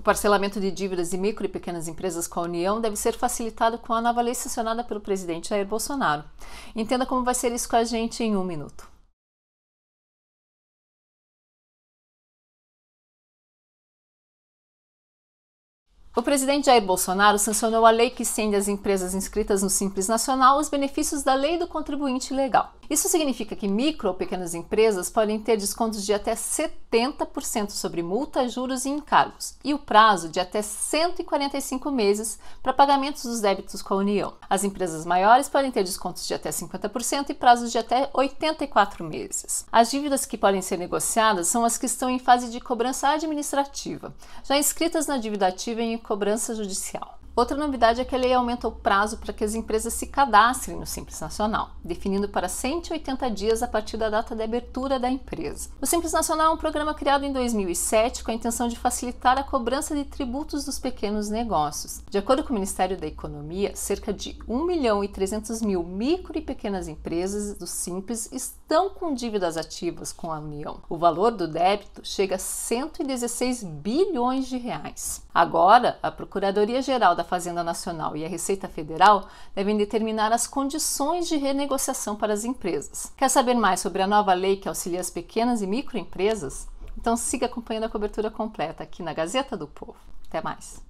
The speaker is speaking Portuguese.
O parcelamento de dívidas de micro e pequenas empresas com a União deve ser facilitado com a nova lei sancionada pelo presidente Jair Bolsonaro. Entenda como vai ser isso com a gente em um minuto. O presidente Jair Bolsonaro sancionou a lei que estende às empresas inscritas no Simples Nacional os benefícios da Lei do Contribuinte Legal. Isso significa que micro ou pequenas empresas podem ter descontos de até 70% sobre multa, juros e encargos, e o prazo de até 145 meses para pagamentos dos débitos com a União. As empresas maiores podem ter descontos de até 50% e prazos de até 84 meses. As dívidas que podem ser negociadas são as que estão em fase de cobrança administrativa, já inscritas na dívida ativa em cobrança judicial. Outra novidade é que a lei aumenta o prazo para que as empresas se cadastrem no Simples Nacional, definindo para 180 dias a partir da data de abertura da empresa. O Simples Nacional é um programa criado em 2007 com a intenção de facilitar a cobrança de tributos dos pequenos negócios. De acordo com o Ministério da Economia, cerca de 1 milhão e 300 mil micro e pequenas empresas do Simples estão com dívidas ativas com a União. O valor do débito chega a 116 bilhões de reais. Agora, a Procuradoria-Geral da Fazenda Nacional e a Receita Federal devem determinar as condições de renegociação para as empresas. Quer saber mais sobre a nova lei que auxilia as pequenas e microempresas? Então siga acompanhando a cobertura completa aqui na Gazeta do Povo. Até mais!